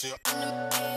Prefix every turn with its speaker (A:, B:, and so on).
A: to your.